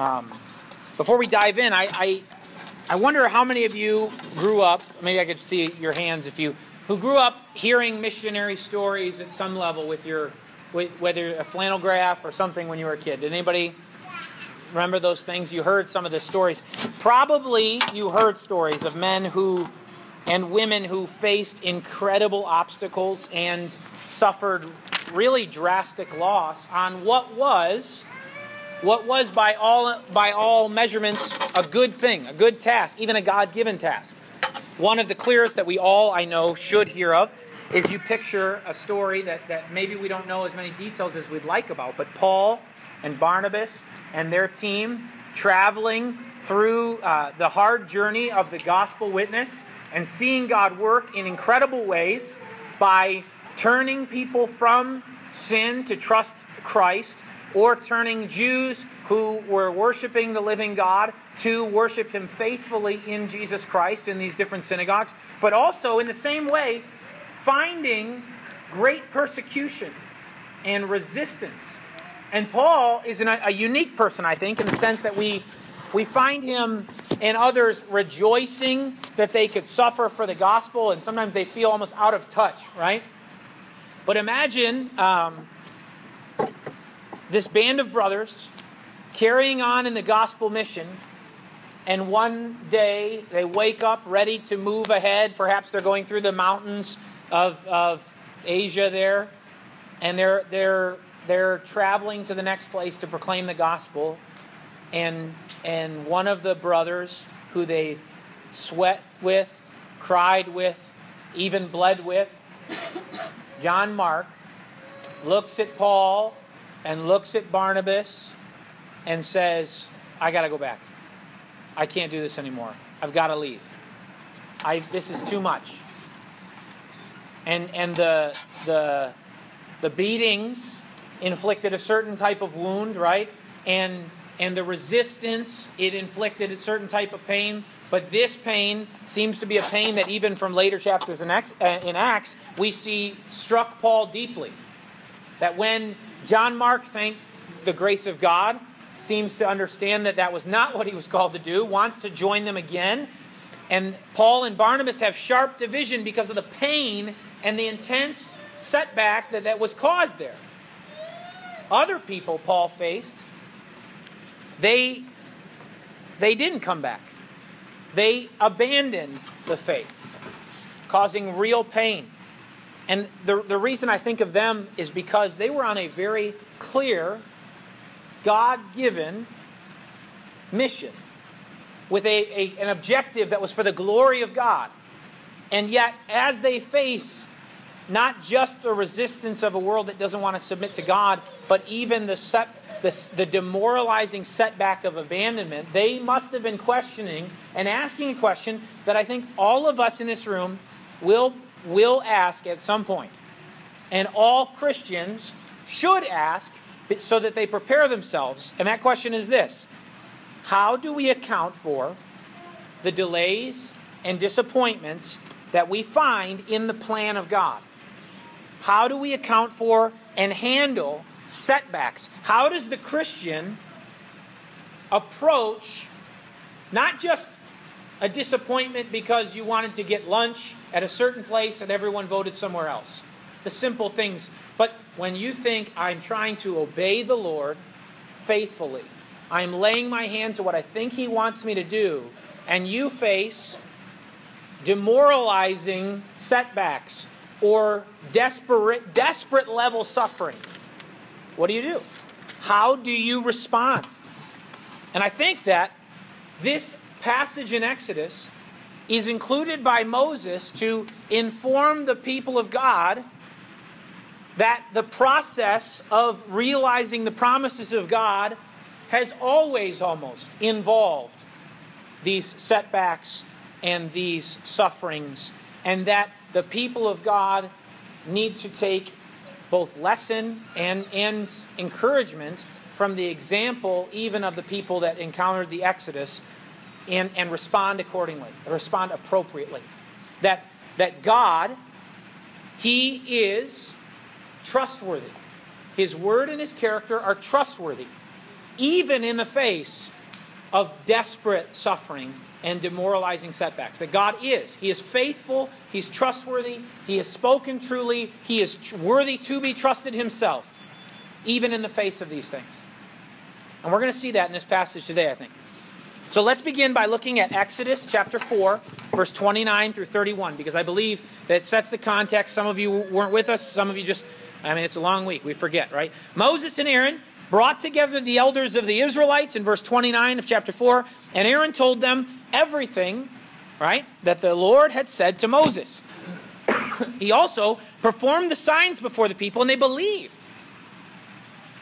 Um, before we dive in, I, I, I wonder how many of you grew up. Maybe I could see your hands if you who grew up hearing missionary stories at some level with your, with, whether a flannel graph or something when you were a kid. Did anybody remember those things? You heard some of the stories. Probably you heard stories of men who and women who faced incredible obstacles and suffered really drastic loss on what was what was by all by all measurements a good thing, a good task, even a God-given task. One of the clearest that we all I know should hear of is you picture a story that, that maybe we don't know as many details as we'd like about, but Paul and Barnabas and their team traveling through uh, the hard journey of the gospel witness and seeing God work in incredible ways by turning people from sin to trust Christ or turning Jews who were worshiping the living God to worship Him faithfully in Jesus Christ in these different synagogues, but also in the same way, finding great persecution and resistance. And Paul is an, a unique person, I think, in the sense that we, we find him and others rejoicing that they could suffer for the gospel, and sometimes they feel almost out of touch, right? But imagine um, this band of brothers carrying on in the gospel mission, and one day they wake up ready to move ahead. Perhaps they're going through the mountains of, of Asia there, and they're, they're, they're traveling to the next place to proclaim the gospel. And, and one of the brothers who they've sweat with, cried with, even bled with, John Mark, looks at Paul and looks at Barnabas and says, I got to go back. I can't do this anymore. I've got to leave. I, this is too much. And, and the, the, the beatings inflicted a certain type of wound, right? And, and the resistance, it inflicted a certain type of pain. But this pain seems to be a pain that, even from later chapters in Acts, uh, in Acts, we see struck Paul deeply. That when John Mark thank the grace of God, seems to understand that that was not what he was called to do, wants to join them again. And Paul and Barnabas have sharp division because of the pain and the intense setback that, that was caused there. Other people Paul faced, they, they didn't come back. They abandoned the faith, causing real pain. And the, the reason I think of them is because they were on a very clear, God given mission with a, a, an objective that was for the glory of God. And yet, as they face not just the resistance of a world that doesn't want to submit to God, but even the, set, the, the demoralizing setback of abandonment, they must have been questioning and asking a question that I think all of us in this room will, will ask at some point. And all Christians should ask so that they prepare themselves. And that question is this How do we account for the delays and disappointments that we find in the plan of God? How do we account for and handle setbacks? How does the Christian approach not just a disappointment because you wanted to get lunch at a certain place and everyone voted somewhere else? The simple things. But when you think, I'm trying to obey the Lord faithfully, I'm laying my hand to what I think He wants me to do, and you face demoralizing setbacks or desperate, desperate level suffering, what do you do? How do you respond? And I think that this passage in Exodus is included by Moses to inform the people of God that the process of realizing the promises of God has always almost involved these setbacks and these sufferings, and that the people of God need to take both lesson and, and encouragement from the example even of the people that encountered the Exodus and, and respond accordingly, respond appropriately. That, that God, He is trustworthy. His word and His character are trustworthy. even in the face of desperate suffering and demoralizing setbacks. That God is. He is faithful. He's trustworthy. He has spoken truly. He is worthy to be trusted himself, even in the face of these things. And we're going to see that in this passage today, I think. So let's begin by looking at Exodus chapter 4, verse 29 through 31, because I believe that sets the context. Some of you weren't with us, some of you just, I mean, it's a long week, we forget, right? Moses and Aaron brought together the elders of the Israelites in verse 29 of chapter 4, and Aaron told them everything, right, that the Lord had said to Moses. he also performed the signs before the people, and they believed.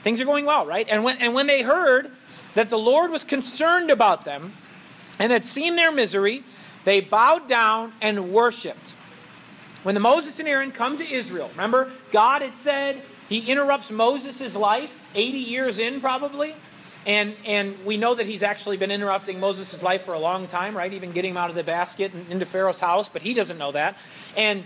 Things are going well, right? And when, and when they heard that the Lord was concerned about them and had seen their misery, they bowed down and worshiped. When the Moses and Aaron come to Israel, remember, God had said he interrupts Moses' life 80 years in, probably. And, and we know that he's actually been interrupting Moses' life for a long time, right? Even getting him out of the basket and into Pharaoh's house, but he doesn't know that. And,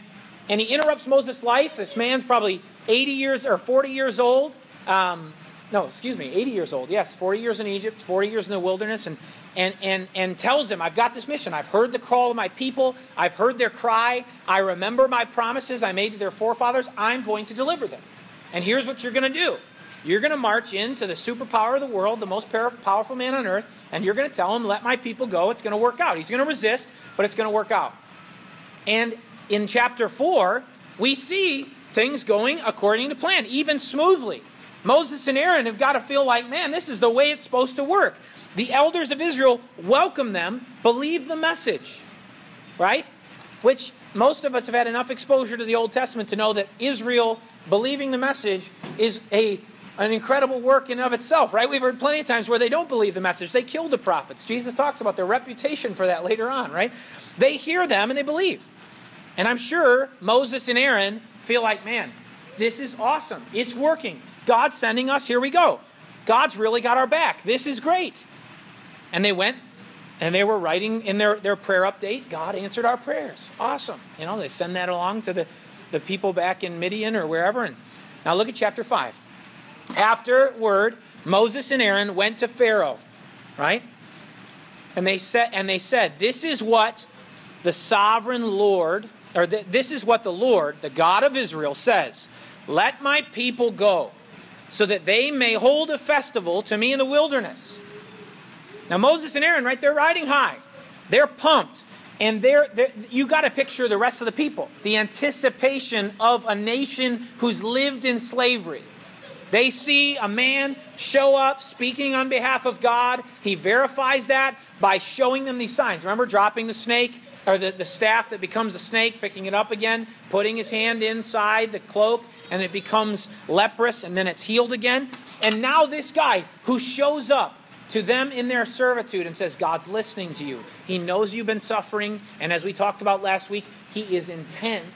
and he interrupts Moses' life. This man's probably 80 years or 40 years old. Um, no, excuse me, 80 years old. Yes, 40 years in Egypt, 40 years in the wilderness, and, and, and, and tells them, I've got this mission. I've heard the call of my people. I've heard their cry. I remember my promises I made to their forefathers. I'm going to deliver them. And here's what you're going to do you're going to march into the superpower of the world, the most powerful man on earth, and you're going to tell him, let my people go. It's going to work out. He's going to resist, but it's going to work out. And in chapter 4, we see things going according to plan, even smoothly. Moses and Aaron have got to feel like, man, this is the way it's supposed to work. The elders of Israel welcome them, believe the message, right? Which most of us have had enough exposure to the Old Testament to know that Israel believing the message is a an incredible work in of itself, right? We've heard plenty of times where they don't believe the message. They killed the prophets. Jesus talks about their reputation for that later on, right? They hear them and they believe. And I'm sure Moses and Aaron feel like, man, this is awesome. It's working. God's sending us. Here we go. God's really got our back. This is great. And they went and they were writing in their, their prayer update, God answered our prayers. Awesome. You know, they send that along to the, the people back in Midian or wherever. And now look at chapter 5. Afterward, Moses and Aaron went to Pharaoh, right? And they said, and they said, This is what the sovereign Lord, or th- this is what the Lord, the God of Israel, says Let my people go, so that they may hold a festival to me in the wilderness. Now, Moses and Aaron, right, they're riding high. They're pumped. And they're, they're you got to picture the rest of the people. The anticipation of a nation who's lived in slavery they see a man show up speaking on behalf of God. He verifies that by showing them these signs. Remember dropping the snake or the, the staff that becomes a snake, picking it up again, putting his hand inside the cloak, and it becomes leprous, and then it's healed again. And now this guy who shows up to them in their servitude and says, God's listening to you. He knows you've been suffering, and as we talked about last week, he is intent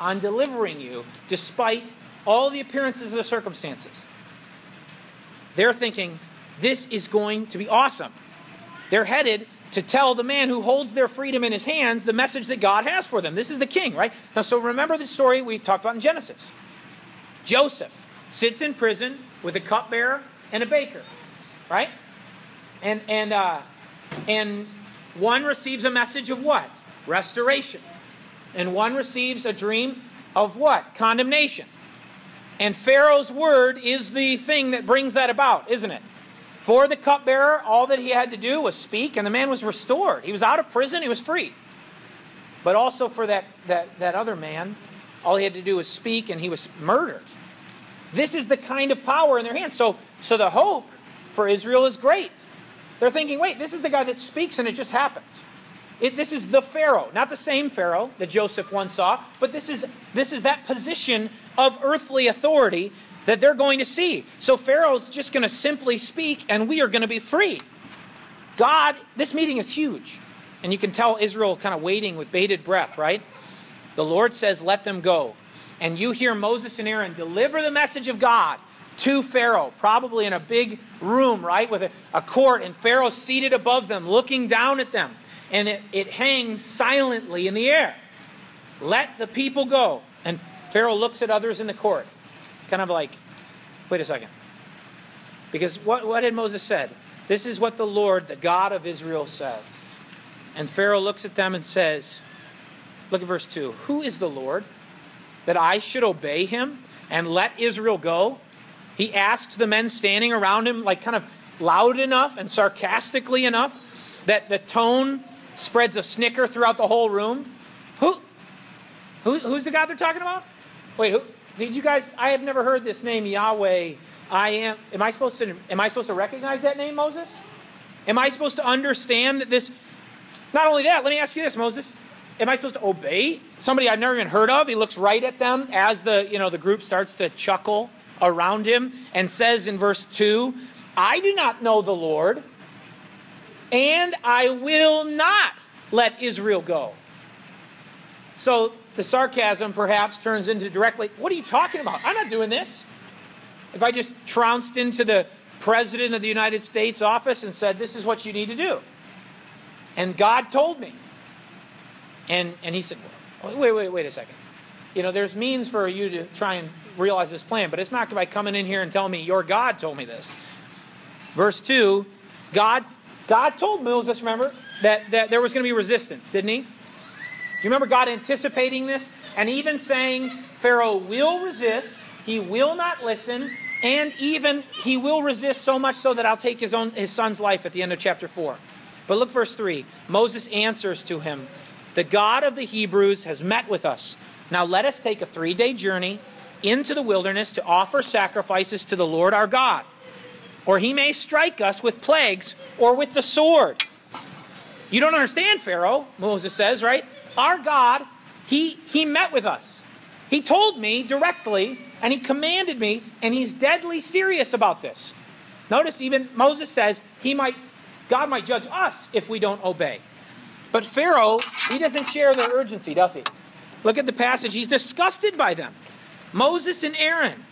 on delivering you despite all the appearances of the circumstances. They're thinking, this is going to be awesome. They're headed to tell the man who holds their freedom in his hands the message that God has for them. This is the king, right? Now, so remember the story we talked about in Genesis. Joseph sits in prison with a cupbearer and a baker, right? And and uh, and one receives a message of what? Restoration, and one receives a dream of what? Condemnation. And Pharaoh's word is the thing that brings that about, isn't it? For the cupbearer, all that he had to do was speak, and the man was restored. He was out of prison, he was free. But also for that, that, that other man, all he had to do was speak, and he was murdered. This is the kind of power in their hands. So, so the hope for Israel is great. They're thinking, wait, this is the guy that speaks, and it just happens. It, this is the Pharaoh, not the same Pharaoh that Joseph once saw, but this is, this is that position of earthly authority that they're going to see. So Pharaoh's just going to simply speak, and we are going to be free. God, this meeting is huge. And you can tell Israel kind of waiting with bated breath, right? The Lord says, Let them go. And you hear Moses and Aaron deliver the message of God to Pharaoh, probably in a big room, right, with a, a court, and Pharaoh seated above them, looking down at them. And it, it hangs silently in the air. Let the people go. And Pharaoh looks at others in the court, kind of like, wait a second. Because what, what had Moses said? This is what the Lord, the God of Israel, says. And Pharaoh looks at them and says, Look at verse 2. Who is the Lord that I should obey him and let Israel go? He asks the men standing around him, like kind of loud enough and sarcastically enough that the tone spreads a snicker throughout the whole room. Who, who who's the God they're talking about? Wait, who, did you guys? I have never heard this name, Yahweh. I am. Am I supposed to? Am I supposed to recognize that name, Moses? Am I supposed to understand that this? Not only that, let me ask you this, Moses. Am I supposed to obey somebody I've never even heard of? He looks right at them as the you know the group starts to chuckle around him and says in verse two, "I do not know the Lord, and I will not let Israel go." So the sarcasm perhaps turns into directly, What are you talking about? I'm not doing this. If I just trounced into the President of the United States office and said, This is what you need to do. And God told me. And, and he said, Wait, wait, wait a second. You know, there's means for you to try and realize this plan, but it's not by coming in here and telling me your God told me this. Verse 2 God, God told Moses, remember, that, that there was going to be resistance, didn't he? Do you remember God anticipating this and even saying Pharaoh will resist, he will not listen, and even he will resist so much so that I'll take his own his son's life at the end of chapter 4. But look verse 3. Moses answers to him, "The God of the Hebrews has met with us. Now let us take a 3-day journey into the wilderness to offer sacrifices to the Lord our God, or he may strike us with plagues or with the sword." You don't understand, Pharaoh, Moses says, right? Our God, he, he met with us. He told me directly, and He commanded me, and He's deadly serious about this. Notice even Moses says he might, God might judge us if we don't obey. But Pharaoh, he doesn't share their urgency, does he? Look at the passage. He's disgusted by them. Moses and Aaron,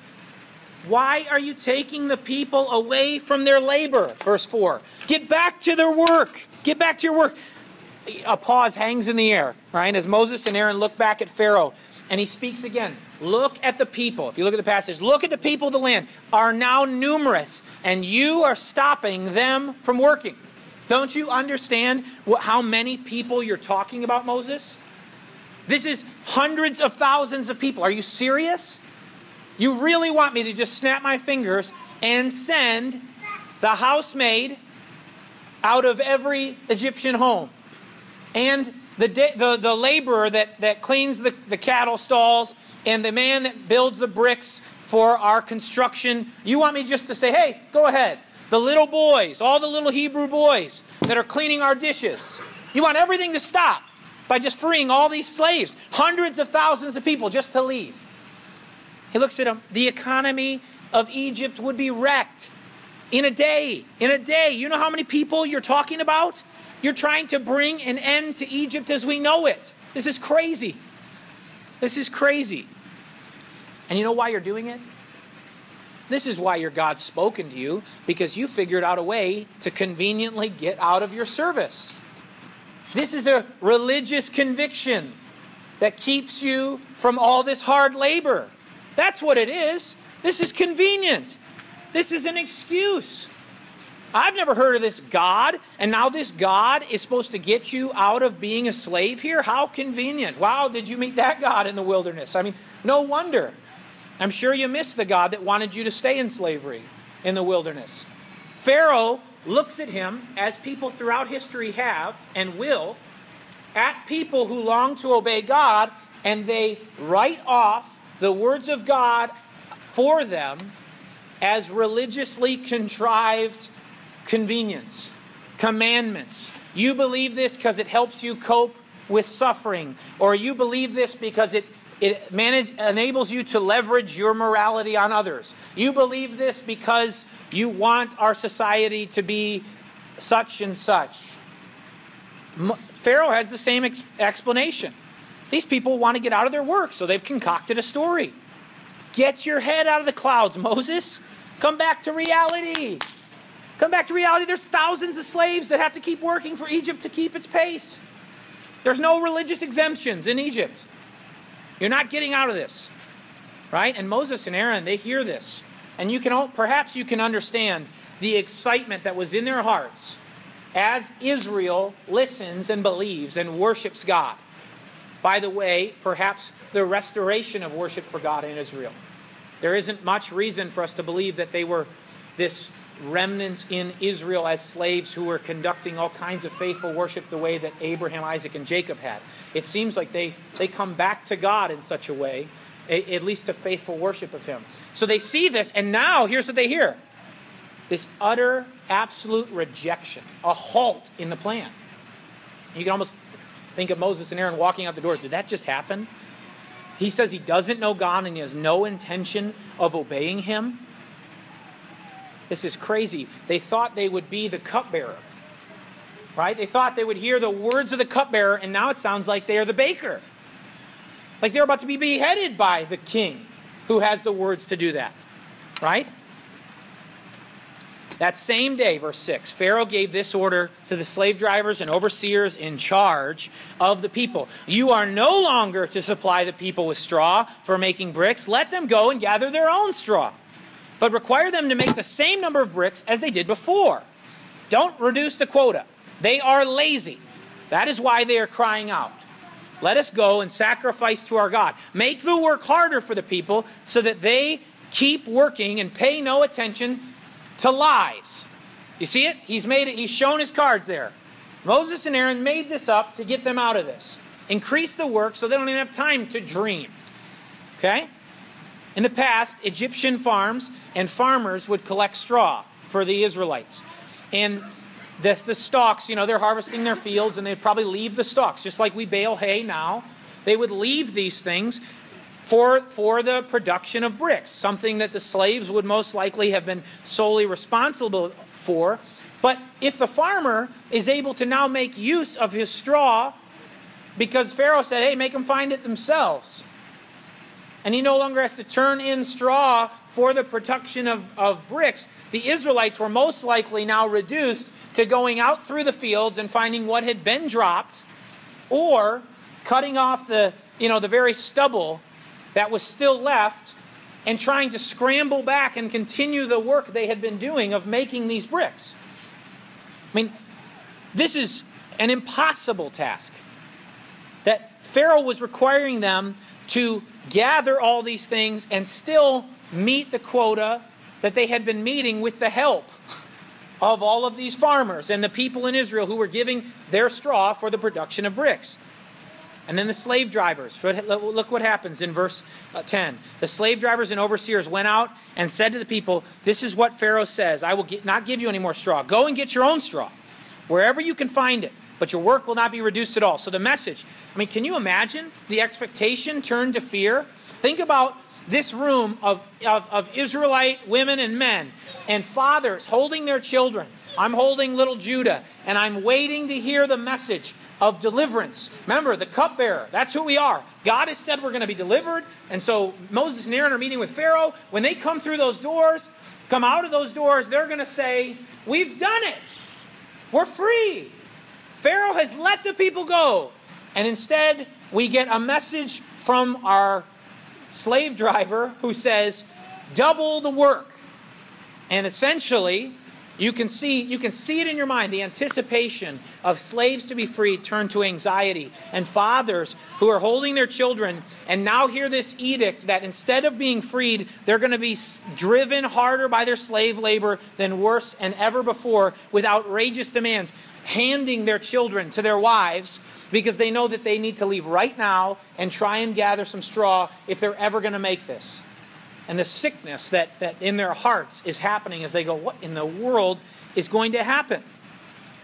why are you taking the people away from their labor? Verse 4. Get back to their work. Get back to your work a pause hangs in the air, right? As Moses and Aaron look back at Pharaoh, and he speaks again. Look at the people. If you look at the passage, look at the people of the land are now numerous, and you are stopping them from working. Don't you understand what, how many people you're talking about, Moses? This is hundreds of thousands of people. Are you serious? You really want me to just snap my fingers and send the housemaid out of every Egyptian home and the, the, the laborer that, that cleans the, the cattle stalls and the man that builds the bricks for our construction. You want me just to say, hey, go ahead. The little boys, all the little Hebrew boys that are cleaning our dishes. You want everything to stop by just freeing all these slaves, hundreds of thousands of people just to leave. He looks at them. The economy of Egypt would be wrecked in a day. In a day. You know how many people you're talking about? You're trying to bring an end to Egypt as we know it. This is crazy. This is crazy. And you know why you're doing it? This is why your God's spoken to you, because you figured out a way to conveniently get out of your service. This is a religious conviction that keeps you from all this hard labor. That's what it is. This is convenient. This is an excuse. I've never heard of this God, and now this God is supposed to get you out of being a slave here? How convenient. Wow, did you meet that God in the wilderness? I mean, no wonder. I'm sure you missed the God that wanted you to stay in slavery in the wilderness. Pharaoh looks at him, as people throughout history have and will, at people who long to obey God, and they write off the words of God for them as religiously contrived convenience, commandments. You believe this because it helps you cope with suffering, or you believe this because it it manage, enables you to leverage your morality on others. You believe this because you want our society to be such and such. Pharaoh has the same ex- explanation. These people want to get out of their work, so they've concocted a story. Get your head out of the clouds, Moses. Come back to reality. Come back to reality. There's thousands of slaves that have to keep working for Egypt to keep its pace. There's no religious exemptions in Egypt. You're not getting out of this. Right? And Moses and Aaron, they hear this. And you can perhaps you can understand the excitement that was in their hearts as Israel listens and believes and worships God. By the way, perhaps the restoration of worship for God in Israel. There isn't much reason for us to believe that they were this remnant in Israel as slaves who were conducting all kinds of faithful worship the way that Abraham, Isaac, and Jacob had. It seems like they, they come back to God in such a way, at least a faithful worship of Him. So they see this, and now here's what they hear this utter, absolute rejection, a halt in the plan. You can almost think of Moses and Aaron walking out the doors. Did that just happen? He says he doesn't know God and he has no intention of obeying him. This is crazy. They thought they would be the cupbearer, right? They thought they would hear the words of the cupbearer, and now it sounds like they are the baker. Like they're about to be beheaded by the king who has the words to do that, right? That same day, verse 6, Pharaoh gave this order to the slave drivers and overseers in charge of the people You are no longer to supply the people with straw for making bricks. Let them go and gather their own straw but require them to make the same number of bricks as they did before. Don't reduce the quota. They are lazy. That is why they are crying out. Let us go and sacrifice to our God. Make the work harder for the people so that they keep working and pay no attention to lies. You see it? He's made it, he's shown his cards there. Moses and Aaron made this up to get them out of this. Increase the work so they don't even have time to dream. Okay? In the past, Egyptian farms and farmers would collect straw for the Israelites. And the, the stalks, you know, they're harvesting their fields and they'd probably leave the stalks, just like we bale hay now. They would leave these things for, for the production of bricks, something that the slaves would most likely have been solely responsible for. But if the farmer is able to now make use of his straw, because Pharaoh said, hey, make them find it themselves and he no longer has to turn in straw for the production of, of bricks, the Israelites were most likely now reduced to going out through the fields and finding what had been dropped, or cutting off the, you know, the very stubble that was still left and trying to scramble back and continue the work they had been doing of making these bricks. I mean, this is an impossible task that Pharaoh was requiring them to gather all these things and still meet the quota that they had been meeting with the help of all of these farmers and the people in Israel who were giving their straw for the production of bricks. And then the slave drivers. Look what happens in verse uh, 10. The slave drivers and overseers went out and said to the people, This is what Pharaoh says I will not give you any more straw. Go and get your own straw, wherever you can find it but your work will not be reduced at all. So the message, I mean, can you imagine the expectation turned to fear? Think about this room of, of, of, Israelite women and men and fathers holding their children. I'm holding little Judah, and I'm waiting to hear the message of deliverance. Remember, the cupbearer, that's who we are. God has said we're going to be delivered. And so Moses and Aaron are meeting with Pharaoh. When they come through those doors, come out of those doors, they're going to say, We've done it. We're free. Pharaoh has let the people go. And instead, we get a message from our slave driver who says, double the work. And essentially, you can see you can see it in your mind the anticipation of slaves to be freed turn to anxiety and fathers who are holding their children and now hear this edict that instead of being freed they're going to be driven harder by their slave labor than worse and ever before with outrageous demands handing their children to their wives because they know that they need to leave right now and try and gather some straw if they're ever going to make this. And the sickness that, that in their hearts is happening as they go, What in the world is going to happen?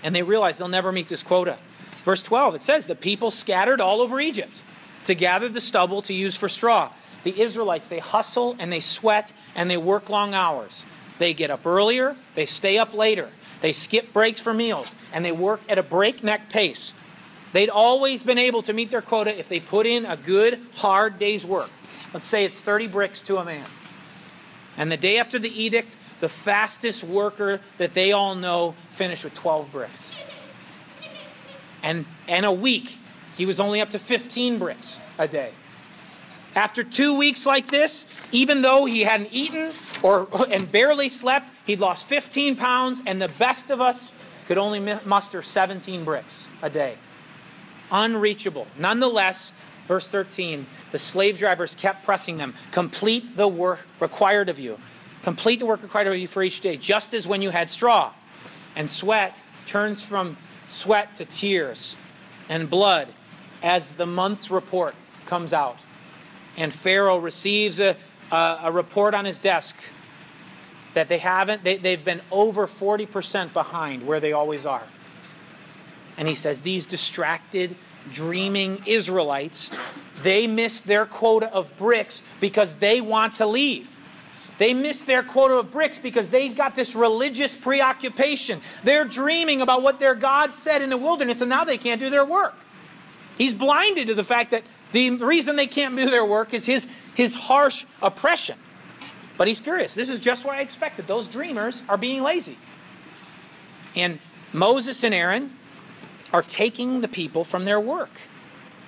And they realize they'll never meet this quota. Verse 12, it says, The people scattered all over Egypt to gather the stubble to use for straw. The Israelites, they hustle and they sweat and they work long hours. They get up earlier, they stay up later. They skip breaks for meals, and they work at a breakneck pace. They'd always been able to meet their quota if they put in a good, hard day's work. Let's say it's 30 bricks to a man. And the day after the edict, the fastest worker that they all know finished with 12 bricks. And, and a week, he was only up to 15 bricks a day. After two weeks like this, even though he hadn't eaten or and barely slept, he'd lost 15 pounds, and the best of us could only muster 17 bricks a day. Unreachable. Nonetheless, verse 13, the slave drivers kept pressing them. Complete the work required of you. Complete the work required of you for each day, just as when you had straw. And sweat turns from sweat to tears and blood as the month's report comes out. And Pharaoh receives a, a, a report on his desk that they haven't, they, they've been over 40% behind where they always are. And he says, These distracted, dreaming Israelites, they missed their quota of bricks because they want to leave. They missed their quota of bricks because they've got this religious preoccupation. They're dreaming about what their God said in the wilderness, and now they can't do their work. He's blinded to the fact that the reason they can't do their work is his, his harsh oppression. But he's furious. This is just what I expected. Those dreamers are being lazy. And Moses and Aaron are taking the people from their work.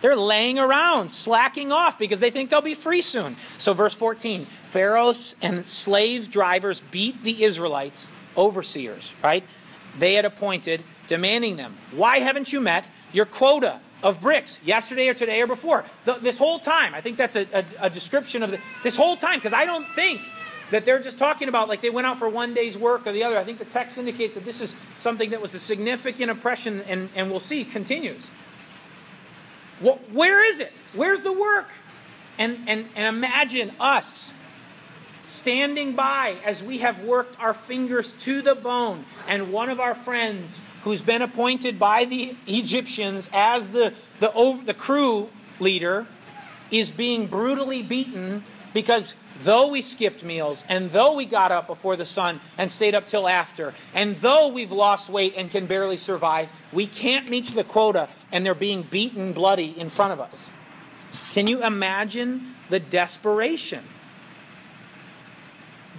They're laying around, slacking off because they think they'll be free soon. So, verse 14 Pharaohs and slave drivers beat the Israelites, overseers, right? They had appointed, demanding them, Why haven't you met your quota of bricks yesterday or today or before? The, this whole time, I think that's a, a, a description of the, this whole time, because I don't think that they're just talking about like they went out for one day's work or the other. I think the text indicates that this is something that was a significant oppression and, and we'll see continues. Well, where is it? Where's the work? And, and, and imagine us standing by as we have worked our fingers to the bone, and one of our friends who's been appointed by the Egyptians as the, the, over, the crew leader is being brutally beaten because though we skipped meals, and though we got up before the sun and stayed up till after, and though we've lost weight and can barely survive, we can't reach the quota, and they're being beaten bloody in front of us. Can you imagine the desperation?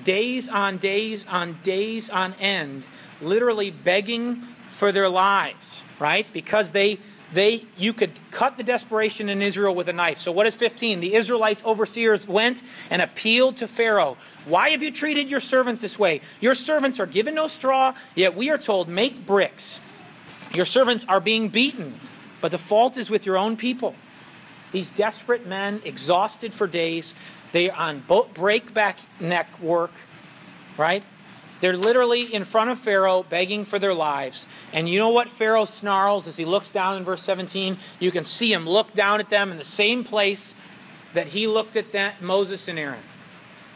Days on days on days on end, literally begging for their lives, right? Because they they you could cut the desperation in Israel with a knife. So what is 15? The Israelites overseers went and appealed to Pharaoh. Why have you treated your servants this way? Your servants are given no straw, yet we are told make bricks. Your servants are being beaten, but the fault is with your own people. These desperate men, exhausted for days, they are on boat breakback neck work, right? They're literally in front of Pharaoh begging for their lives. And you know what Pharaoh snarls as he looks down in verse 17? You can see him look down at them in the same place that he looked at that Moses and Aaron.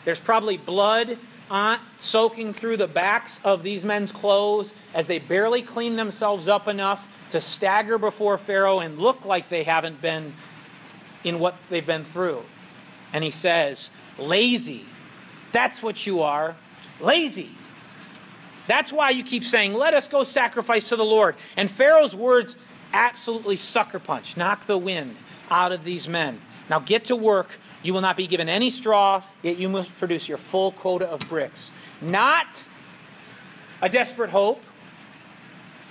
There's probably blood on, soaking through the backs of these men's clothes as they barely clean themselves up enough to stagger before Pharaoh and look like they haven't been in what they've been through. And he says, Lazy. That's what you are. Lazy. That's why you keep saying, Let us go sacrifice to the Lord. And Pharaoh's words absolutely sucker punch, knock the wind out of these men. Now get to work. You will not be given any straw, yet you must produce your full quota of bricks. Not a desperate hope,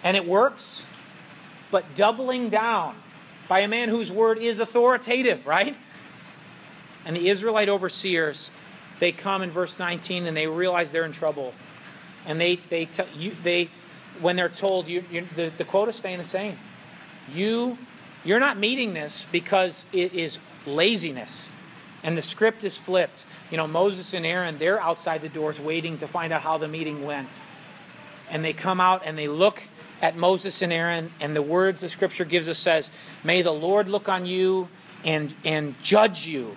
and it works, but doubling down by a man whose word is authoritative, right? And the Israelite overseers, they come in verse 19 and they realize they're in trouble and they they tell you they when they're told you, the, the quota staying the same. You you're not meeting this because it is laziness. And the script is flipped. You know, Moses and Aaron, they're outside the doors waiting to find out how the meeting went. And they come out and they look at Moses and Aaron, and the words the scripture gives us says, May the Lord look on you and, and judge you.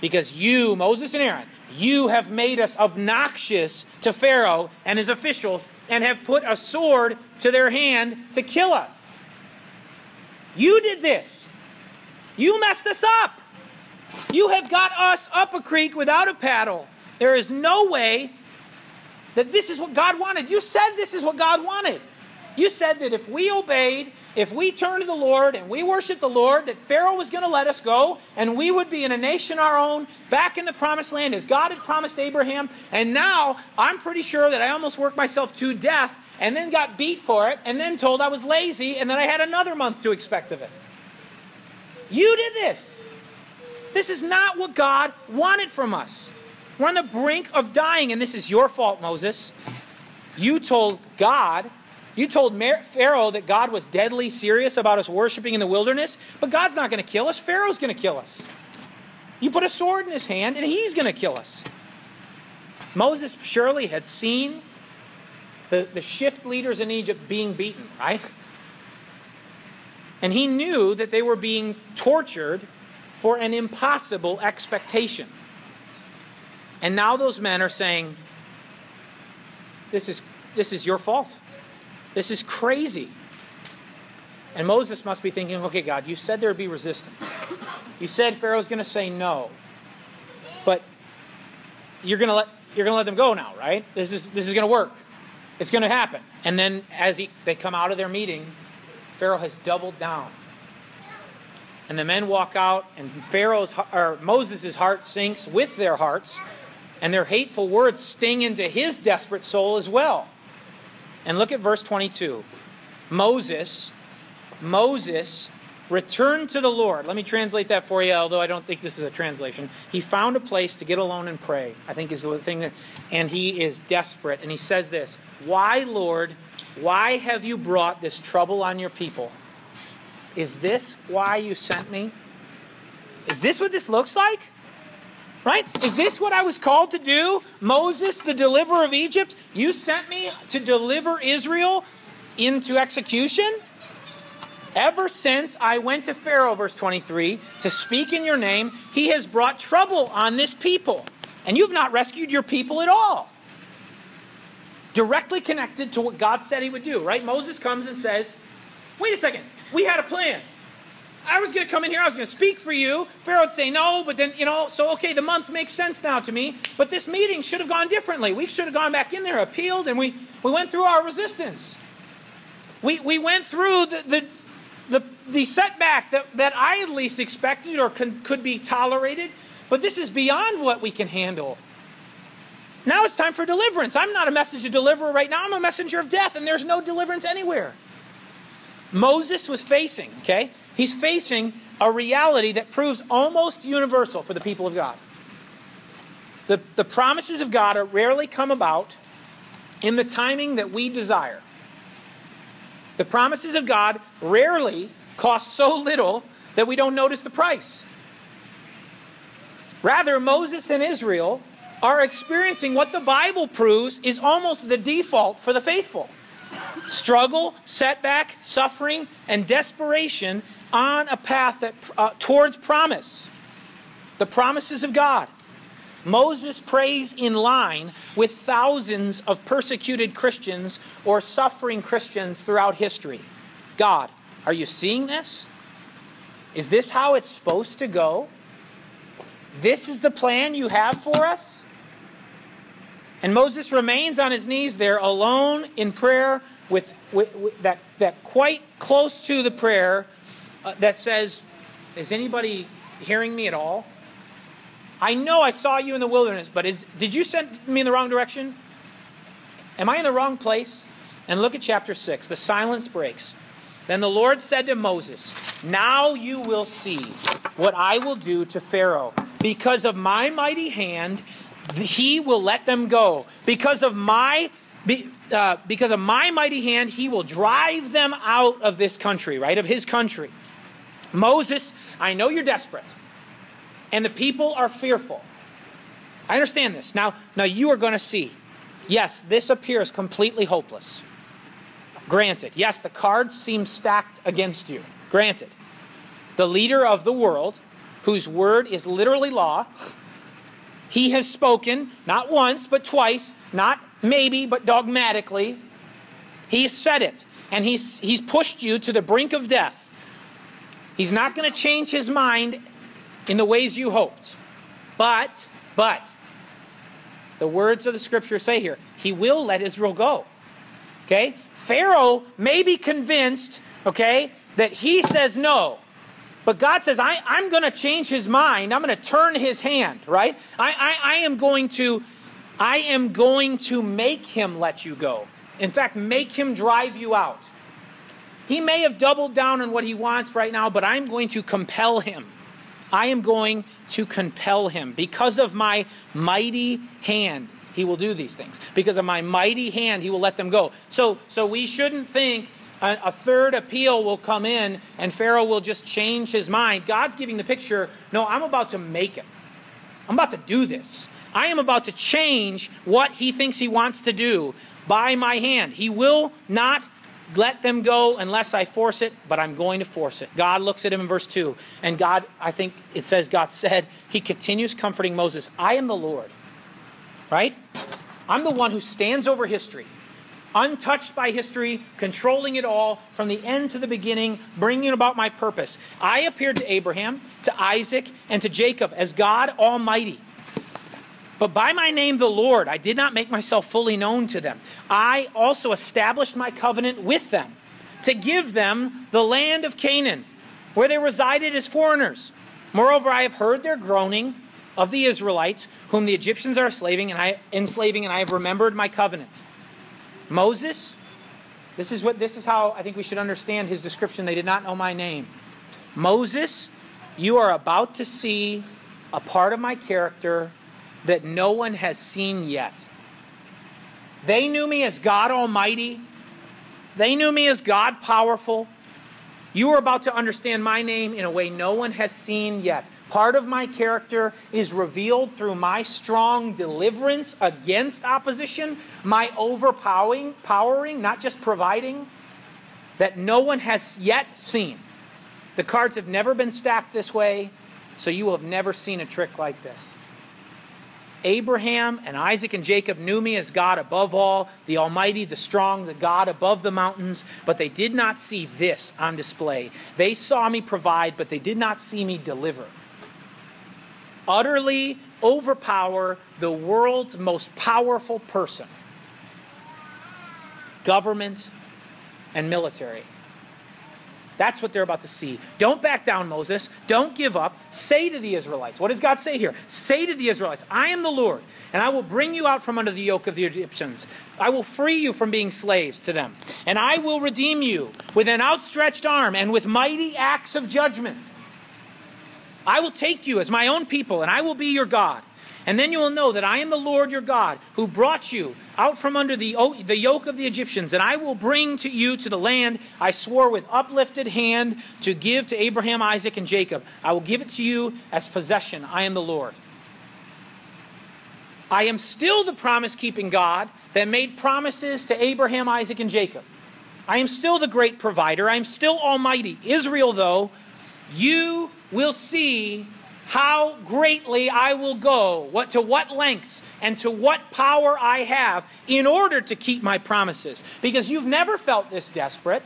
Because you, Moses and Aaron, you have made us obnoxious to Pharaoh and his officials and have put a sword to their hand to kill us. You did this. You messed us up. You have got us up a creek without a paddle. There is no way that this is what God wanted. You said this is what God wanted. You said that if we obeyed if we turned to the Lord and we worshiped the Lord, that Pharaoh was going to let us go and we would be in a nation our own back in the promised land as God had promised Abraham. And now I'm pretty sure that I almost worked myself to death and then got beat for it and then told I was lazy and then I had another month to expect of it. You did this. This is not what God wanted from us. We're on the brink of dying, and this is your fault, Moses. You told God, you told Pharaoh that God was deadly serious about us worshiping in the wilderness, but God's not going to kill us. Pharaoh's going to kill us. You put a sword in his hand, and he's going to kill us. Moses surely had seen the, the shift leaders in Egypt being beaten, right? And he knew that they were being tortured for an impossible expectation. And now those men are saying, This is, this is your fault. This is crazy. And Moses must be thinking, okay, God, you said there would be resistance. You said Pharaoh's going to say no. But you're going to let you're going to let them go now, right? This is this is going to work. It's going to happen. And then as he, they come out of their meeting, Pharaoh has doubled down. And the men walk out, and Pharaoh's or Moses' heart sinks with their hearts, and their hateful words sting into his desperate soul as well. And look at verse 22. Moses, Moses returned to the Lord. Let me translate that for you, although I don't think this is a translation. He found a place to get alone and pray, I think is the thing that, and he is desperate. And he says this Why, Lord, why have you brought this trouble on your people? Is this why you sent me? Is this what this looks like? Right? Is this what I was called to do? Moses, the deliverer of Egypt, you sent me to deliver Israel into execution? Ever since I went to Pharaoh, verse 23, to speak in your name, he has brought trouble on this people. And you've not rescued your people at all directly connected to what God said he would do, right? Moses comes and says, Wait a second, we had a plan. I was going to come in here, I was going to speak for you. Pharaoh would say no, but then, you know, so okay, the month makes sense now to me. But this meeting should have gone differently. We should have gone back in there, appealed, and we, we went through our resistance. We, we went through the, the, the, the setback that, that I at least expected or can, could be tolerated, but this is beyond what we can handle. Now it's time for deliverance. I'm not a messenger deliverer right now. I'm a messenger of death, and there's no deliverance anywhere. Moses was facing, okay? He's facing a reality that proves almost universal for the people of God. The, the promises of God are rarely come about in the timing that we desire. The promises of God rarely cost so little that we don't notice the price. Rather, Moses and Israel are experiencing what the Bible proves is almost the default for the faithful struggle, setback, suffering, and desperation on a path that, uh, towards promise. The promises of God. Moses prays in line with thousands of persecuted Christians or suffering Christians throughout history. God, are you seeing this? Is this how it's supposed to go? This is the plan you have for us? And Moses remains on his knees there alone in prayer with, with, with that, that quite close to the prayer uh, that says, Is anybody hearing me at all? I know I saw you in the wilderness, but is, did you send me in the wrong direction? Am I in the wrong place? And look at chapter 6. The silence breaks. Then the Lord said to Moses, Now you will see what I will do to Pharaoh. Because of my mighty hand he will let them go. Because of my uh, because of my mighty hand, he will drive them out of this country, right? Of his country. Moses, I know you're desperate, and the people are fearful. I understand this. Now, now you are going to see. Yes, this appears completely hopeless. Granted. Yes, the cards seem stacked against you. Granted. The leader of the world, whose word is literally law, he has spoken, not once, but twice, not maybe, but dogmatically. He's said it, and he's, he's pushed you to the brink of death. He's not going to change his mind in the ways you hoped. But, but, the words of the scripture say here, he will let Israel go. Okay? Pharaoh may be convinced, okay, that he says no. But God says, I, am going to change his mind. I'm going to turn his hand, right? I, I, I am going to, I am going to make him let you go. In fact, make him drive you out. He may have doubled down on what he wants right now, but I'm going to compel him. I am going to compel him. Because of my mighty hand, he will do these things. Because of my mighty hand, he will let them go. So, so we shouldn't think a, a third appeal will come in and Pharaoh will just change his mind. God's giving the picture no, I'm about to make it. I'm about to do this. I am about to change what he thinks he wants to do by my hand. He will not let them go unless I force it, but I'm going to force it. God looks at him in verse 2, and God, I think it says, God said, He continues comforting Moses. I am the Lord, right? I'm the one who stands over history, untouched by history, controlling it all from the end to the beginning, bringing about my purpose. I appeared to Abraham, to Isaac, and to Jacob as God Almighty. But by my name, the Lord, I did not make myself fully known to them. I also established my covenant with them to give them the land of Canaan, where they resided as foreigners. Moreover, I have heard their groaning of the Israelites, whom the Egyptians are enslaving, and I enslaving, and I have remembered my covenant. Moses, this is what this is how I think we should understand his description. They did not know my name. Moses, you are about to see a part of my character that no one has seen yet. They knew me as God Almighty. They knew me as God Powerful. You are about to understand my name in a way no one has seen yet. Part of my character is revealed through my strong deliverance against opposition, my overpowering, powering, not just providing, that no one has yet seen. The cards have never been stacked this way, so you have never seen a trick like this. Abraham and Isaac and Jacob knew me as God above all, the Almighty, the strong, the God above the mountains, but they did not see this on display. They saw me provide, but they did not see me deliver. Utterly overpower the world's most powerful person government and military. That's what they're about to see. Don't back down, Moses. Don't give up. Say to the Israelites, what does God say here? Say to the Israelites, I am the Lord, and I will bring you out from under the yoke of the Egyptians. I will free you from being slaves to them, and I will redeem you with an outstretched arm and with mighty acts of judgment. I will take you as my own people, and I will be your God. And then you will know that I am the Lord your God who brought you out from under the, the yoke of the Egyptians, and I will bring to you to the land I swore with uplifted hand to give to Abraham, Isaac, and Jacob. I will give it to you as possession. I am the Lord. I am still the promise keeping God that made promises to Abraham, Isaac, and Jacob. I am still the great provider. I am still almighty. Israel, though, you will see how greatly I will go, what to what lengths and to what power I have in order to keep my promises. Because you've never felt this desperate.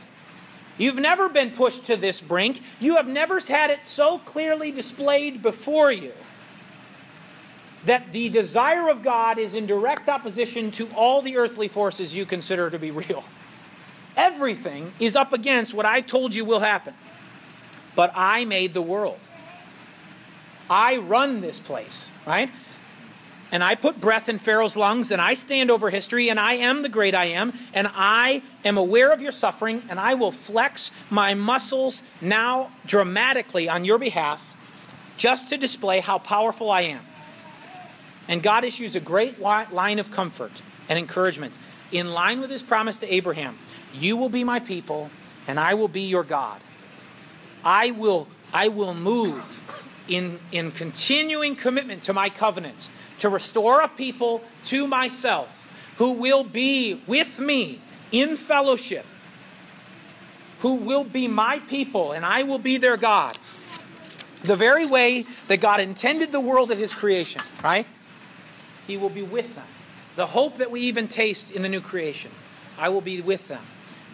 You've never been pushed to this brink. You have never had it so clearly displayed before you that the desire of God is in direct opposition to all the earthly forces you consider to be real. Everything is up against what I've told you will happen. But I made the world. I run this place, right? And I put breath in Pharaoh's lungs, and I stand over history, and I am the great I am, and I am aware of your suffering, and I will flex my muscles now dramatically on your behalf just to display how powerful I am. And God issues a great line of comfort and encouragement in line with his promise to Abraham You will be my people, and I will be your God. I will, I will move in, in continuing commitment to my covenant to restore a people to myself who will be with me in fellowship, who will be my people, and I will be their God. The very way that God intended the world at His creation, right? He will be with them. The hope that we even taste in the new creation, I will be with them.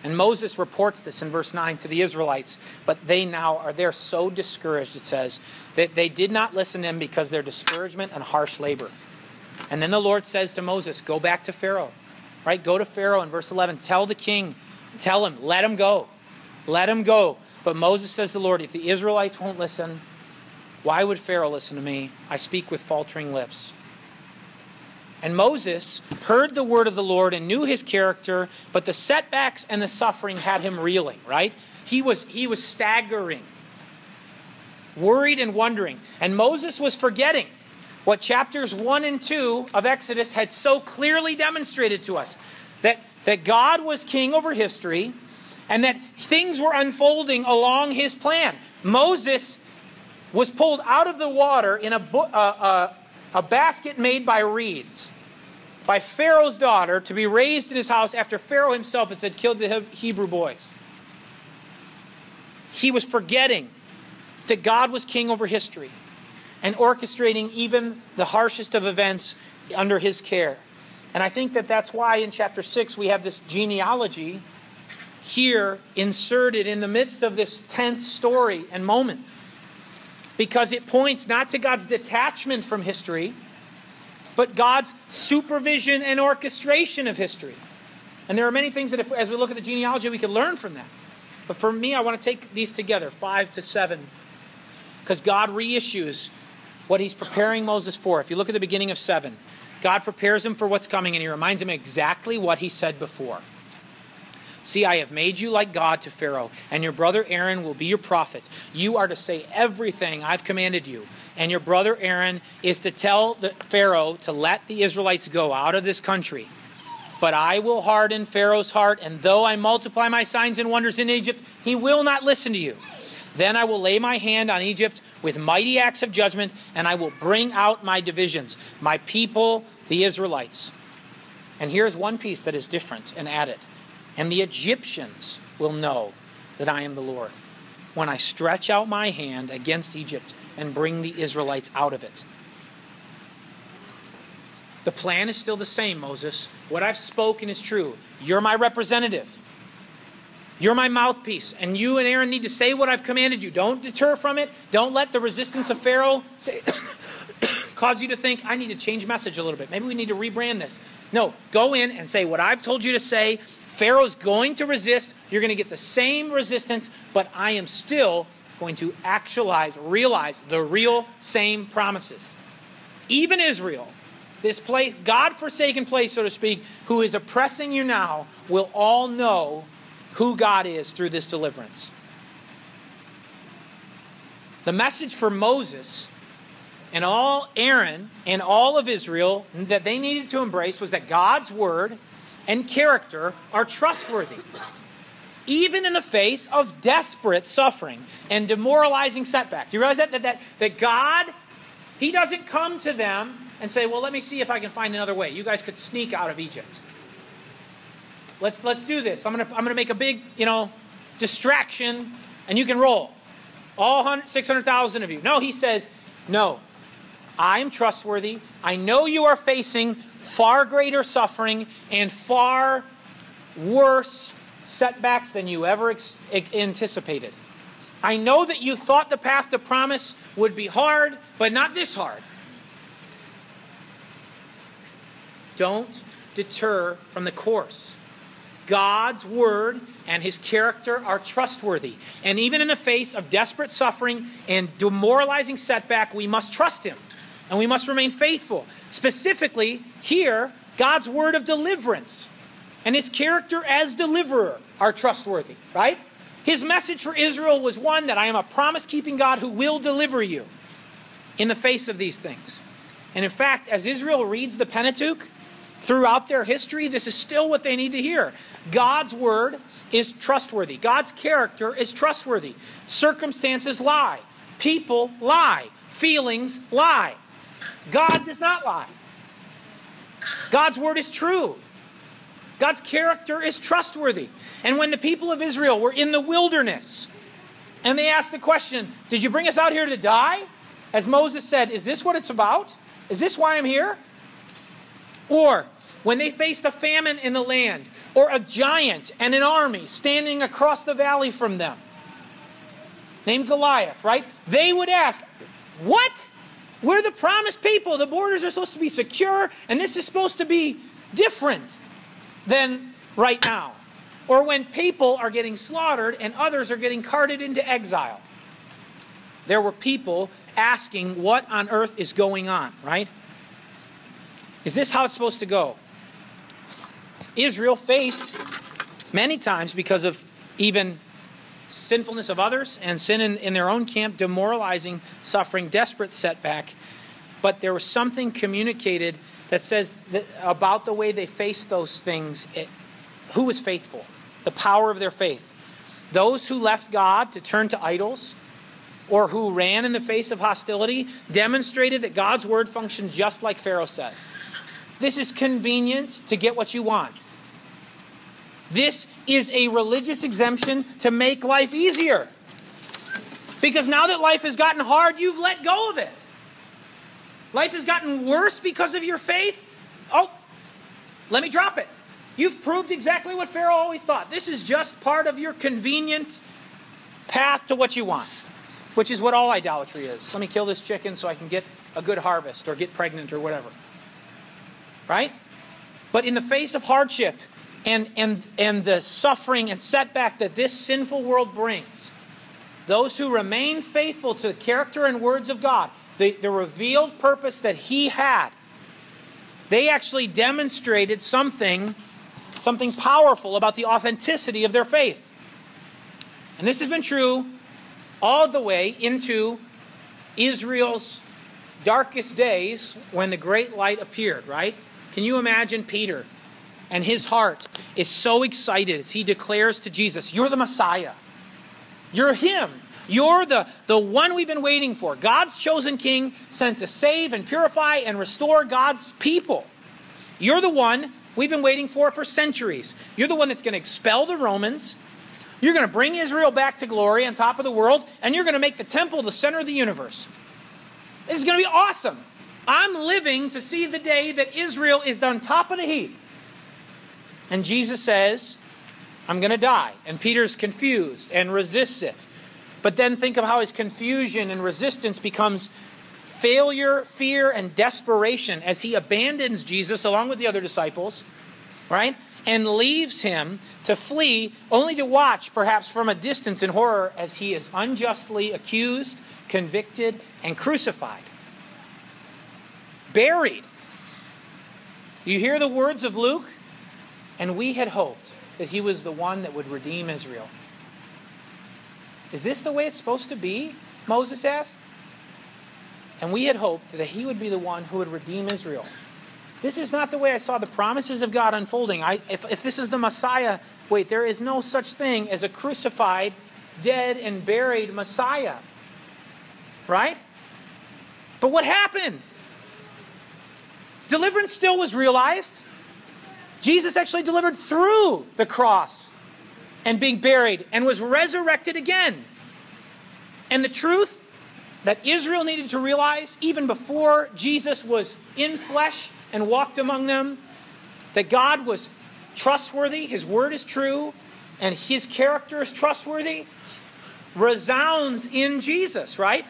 And Moses reports this in verse 9 to the Israelites, but they now are they're so discouraged, it says, that they did not listen to him because of their discouragement and harsh labor. And then the Lord says to Moses, Go back to Pharaoh. Right? Go to Pharaoh in verse 11. Tell the king, tell him, let him go. Let him go. But Moses says to the Lord, If the Israelites won't listen, why would Pharaoh listen to me? I speak with faltering lips. And Moses heard the word of the Lord and knew his character, but the setbacks and the suffering had him reeling, right? He was, he was staggering. worried and wondering. And Moses was forgetting what chapters 1 and 2 of Exodus had so clearly demonstrated to us that, that God was king over history and that things were unfolding along his plan. Moses was pulled out of the water in a, uh, uh, a basket made by reeds by Pharaoh's daughter to be raised in his house after Pharaoh himself had said, killed the Hebrew boys. He was forgetting that God was king over history and orchestrating even the harshest of events under his care. And I think that that's why in chapter 6 we have this genealogy here inserted in the midst of this tense story and moment. Because it points not to God's detachment from history, but God's supervision and orchestration of history. And there are many things that, if, as we look at the genealogy, we can learn from that. But for me, I want to take these together, five to seven, because God reissues what he's preparing Moses for. If you look at the beginning of seven, God prepares him for what's coming, and he reminds him exactly what he said before. See, I have made you like God to Pharaoh, and your brother Aaron will be your prophet. You are to say everything I've commanded you. And your brother Aaron is to tell the Pharaoh to let the Israelites go out of this country. But I will harden Pharaoh's heart, and though I multiply my signs and wonders in Egypt, he will not listen to you. Then I will lay my hand on Egypt with mighty acts of judgment, and I will bring out my divisions, my people, the Israelites. And here's one piece that is different and added. And the Egyptians will know that I am the Lord when I stretch out my hand against Egypt and bring the Israelites out of it. The plan is still the same, Moses. What I've spoken is true. You're my representative. You're my mouthpiece, and you and Aaron need to say what I've commanded you. Don't deter from it. Don't let the resistance of Pharaoh say, cause you to think, I need to change message a little bit. Maybe we need to rebrand this. No, go in and say what I've told you to say. Pharaoh's going to resist. You're going to get the same resistance, but I am still going to actualize, realize the real same promises. Even Israel, this place, God forsaken place, so to speak, who is oppressing you now, will all know who God is through this deliverance. The message for Moses and all Aaron and all of Israel that they needed to embrace was that God's word and character are trustworthy, even in the face of desperate suffering and demoralizing setback. Do you realize that? That, that, that God, He doesn't come to them and say, Well, let me see if I can find another way. You guys could sneak out of Egypt. Let's, let's do this. I'm going to I'm to make a big, you know, distraction and you can roll. All 600,000 of you. No, He says, No. I am trustworthy. I know you are facing far greater suffering and far worse setbacks than you ever anticipated. I know that you thought the path to promise would be hard, but not this hard. Don't deter from the course. God's word and his character are trustworthy. And even in the face of desperate suffering and demoralizing setback, we must trust him and we must remain faithful. Specifically, here, God's word of deliverance and his character as deliverer are trustworthy, right? His message for Israel was one that I am a promise keeping God who will deliver you in the face of these things. And in fact, as Israel reads the Pentateuch throughout their history, this is still what they need to hear. God's word is trustworthy, God's character is trustworthy. Circumstances lie, people lie, feelings lie. God does not lie. God's word is true. God's character is trustworthy. And when the people of Israel were in the wilderness and they asked the question, Did you bring us out here to die? As Moses said, Is this what it's about? Is this why I'm here? Or when they faced a famine in the land, or a giant and an army standing across the valley from them, named Goliath, right? They would ask, What? We're the promised people. The borders are supposed to be secure, and this is supposed to be different than right now. Or when people are getting slaughtered and others are getting carted into exile. There were people asking what on earth is going on, right? Is this how it's supposed to go? Israel faced many times because of even sinfulness of others and sin in, in their own camp, demoralizing, suffering, desperate setback. But there was something communicated that says that about the way they faced those things, it, who was faithful, the power of their faith. Those who left God to turn to idols or who ran in the face of hostility demonstrated that God's word functioned just like Pharaoh said. This is convenient to get what you want. This is a religious exemption to make life easier. Because now that life has gotten hard, you've let go of it. Life has gotten worse because of your faith. Oh, let me drop it. You've proved exactly what Pharaoh always thought. This is just part of your convenient path to what you want, which is what all idolatry is. Let me kill this chicken so I can get a good harvest or get pregnant or whatever. Right? But in the face of hardship and, and, and the suffering and setback that this sinful world brings, those who remain faithful to the character and words of God, the, the revealed purpose that He had, they actually demonstrated something, something powerful about the authenticity of their faith. And this has been true all the way into Israel's darkest days when the great light appeared, right? Can you imagine Peter and his heart is so excited as he declares to Jesus, You're the Messiah. You're him. You're the, the one we've been waiting for. God's chosen king sent to save and purify and restore God's people. You're the one we've been waiting for for centuries. You're the one that's going to expel the Romans. You're going to bring Israel back to glory on top of the world, and you're going to make the temple the center of the universe. This is going to be awesome. I'm living to see the day that Israel is on top of the heap. And Jesus says, I'm going to die. And Peter's confused and resists it. But then think of how his confusion and resistance becomes failure, fear, and desperation as he abandons Jesus along with the other disciples, right? And leaves him to flee, only to watch, perhaps from a distance in horror, as he is unjustly accused, convicted, and crucified. Buried. You hear the words of Luke? And we had hoped that he was the one that would redeem Israel. Is this the way it's supposed to be? Moses asked. And we had hoped that he would be the one who would redeem Israel. This is not the way I saw the promises of God unfolding. I, if, if this is the Messiah, wait, there is no such thing as a crucified, dead, and buried Messiah. Right? But what happened? Deliverance still was realized. Jesus actually delivered through the cross and being buried and was resurrected again. And the truth that Israel needed to realize, even before Jesus was in flesh and walked among them, that God was trustworthy, His word is true, and His character is trustworthy, resounds in Jesus, right?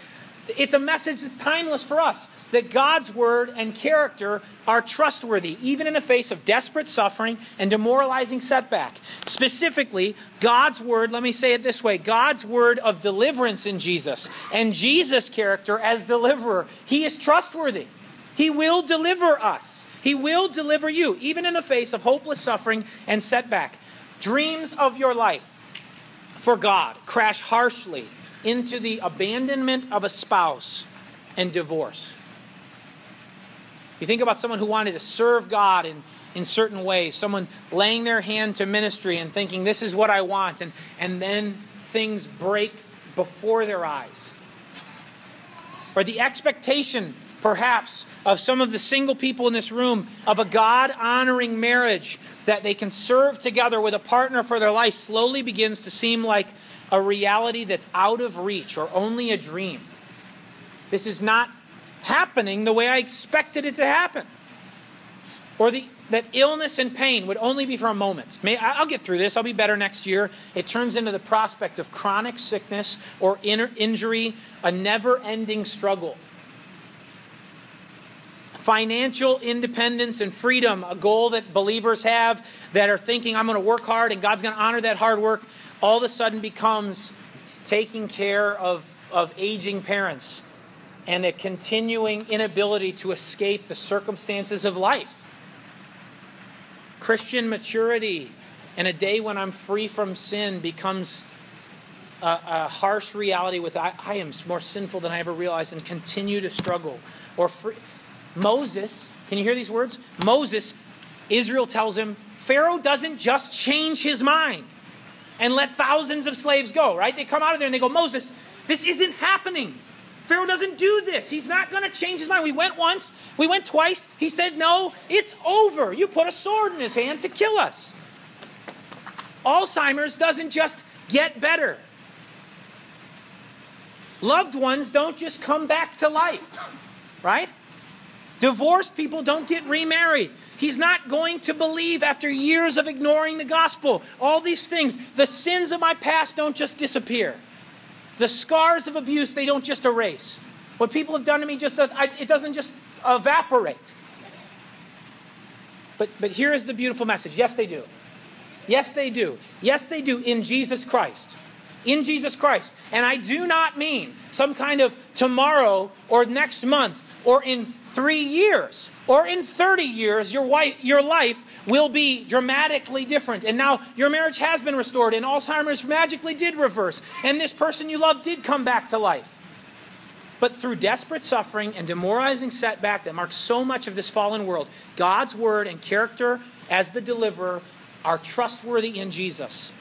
It's a message that's timeless for us that God's word and character are trustworthy, even in the face of desperate suffering and demoralizing setback. Specifically, God's word, let me say it this way God's word of deliverance in Jesus and Jesus' character as deliverer. He is trustworthy. He will deliver us. He will deliver you, even in the face of hopeless suffering and setback. Dreams of your life for God crash harshly into the abandonment of a spouse and divorce. You think about someone who wanted to serve God in, in certain ways, someone laying their hand to ministry and thinking, this is what I want, and, and then things break before their eyes. Or the expectation, perhaps, of some of the single people in this room of a God honoring marriage that they can serve together with a partner for their life slowly begins to seem like a reality that's out of reach or only a dream. This is not happening the way I expected it to happen. Or the, that illness and pain would only be for a moment. May, I'll get through this. I'll be better next year. It turns into the prospect of chronic sickness or injury, a never ending struggle. Financial independence and freedom, a goal that believers have that are thinking, I'm going to work hard and God's going to honor that hard work, all of a sudden becomes taking care of, of aging parents and a continuing inability to escape the circumstances of life. Christian maturity and a day when I'm free from sin becomes a, a harsh reality with I, I, am more sinful than I ever realized and continue to struggle. Or free. Moses, can you hear these words? Moses, Israel tells him, Pharaoh doesn't just change his mind and let thousands of slaves go, right? They come out of there and they go, Moses, this isn't happening. Pharaoh doesn't do this. He's not going to change his mind. We went once, we went twice. He said, No, it's over. You put a sword in his hand to kill us. Alzheimer's doesn't just get better. Loved ones don't just come back to life, right? Divorced people don't get remarried. He's not going to believe after years of ignoring the gospel. All these things. The sins of my past don't just disappear. The scars of abuse, they don't just erase. What people have done to me just does, I, it doesn't just evaporate. But, but here is the beautiful message. Yes, they do. Yes, they do. Yes, they do in Jesus Christ. In Jesus Christ. And I do not mean some kind of tomorrow or next month or in three years or in 30 years, your, wife, your life will be dramatically different. And now your marriage has been restored, and Alzheimer's magically did reverse, and this person you love did come back to life. But through desperate suffering and demoralizing setback that marks so much of this fallen world, God's word and character as the deliverer are trustworthy in Jesus.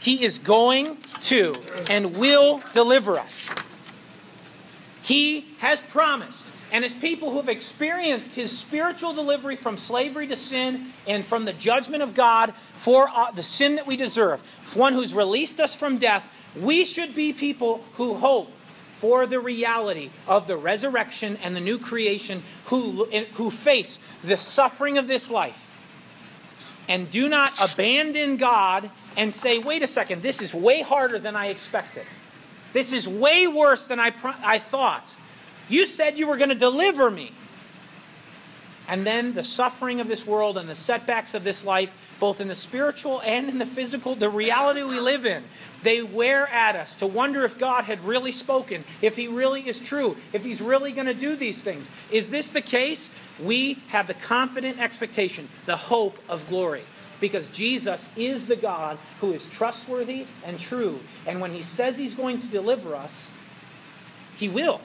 He is going to and will deliver us. He has promised and as people who have experienced his spiritual delivery from slavery to sin and from the judgment of God for uh, the sin that we deserve, one who's released us from death, we should be people who hope for the reality of the resurrection and the new creation, who, who face the suffering of this life. And do not abandon God and say, wait a second, this is way harder than I expected. This is way worse than I, I thought. You said you were going to deliver me. And then the suffering of this world and the setbacks of this life, both in the spiritual and in the physical, the reality we live in, they wear at us to wonder if God had really spoken, if He really is true, if He's really going to do these things. Is this the case? We have the confident expectation, the hope of glory. Because Jesus is the God who is trustworthy and true. And when He says He's going to deliver us, He will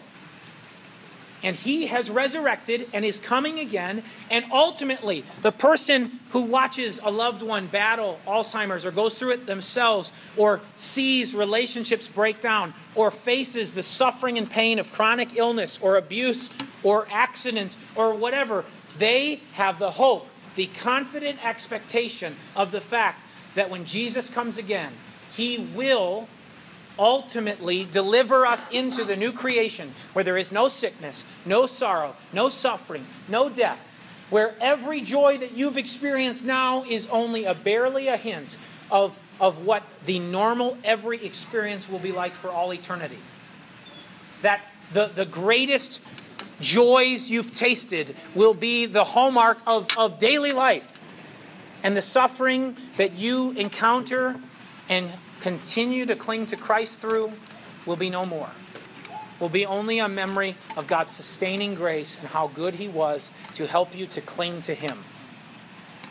and he has resurrected and is coming again. And ultimately, the person who watches a loved one battle Alzheimer's or goes through it themselves or sees relationships break down or faces the suffering and pain of chronic illness or abuse or accident or whatever, they have the hope, the confident expectation of the fact that when Jesus comes again, he will ultimately deliver us into the new creation where there is no sickness, no sorrow, no suffering, no death, where every joy that you've experienced now is only a barely a hint of, of what the normal every experience will be like for all eternity. That the, the greatest joys you've tasted will be the hallmark of, of daily life. And the suffering that you encounter and continue to cling to Christ through will be no more. Will be only a memory of God's sustaining grace and how good He was to help you to cling to Him.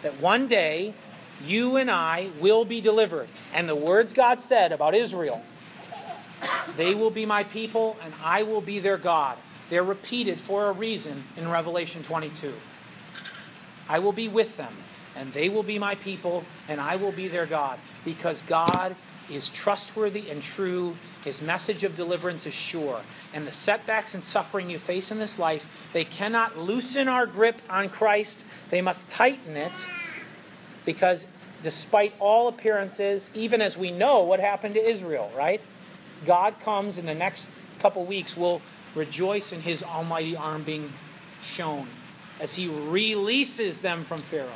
That one day you and I will be delivered. And the words God said about Israel, they will be my people and I will be their God. They're repeated for a reason in Revelation 22. I will be with them, and they will be my people, and I will be their God, because God is trustworthy and true. His message of deliverance is sure. And the setbacks and suffering you face in this life, they cannot loosen our grip on Christ. They must tighten it because despite all appearances, even as we know what happened to Israel, right? God comes in the next couple weeks, we'll rejoice in his almighty arm being shown as he releases them from Pharaoh.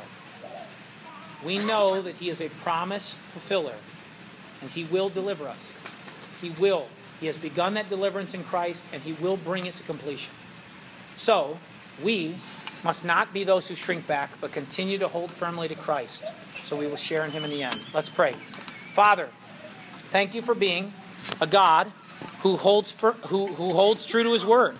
We know that he is a promise fulfiller and He will deliver us. He will. He has begun that deliverance in Christ, and He will bring it to completion. So, we must not be those who shrink back, but continue to hold firmly to Christ, so we will share in Him in the end. Let's pray. Father, thank you for being a God who holds, for, who, who holds true to His word.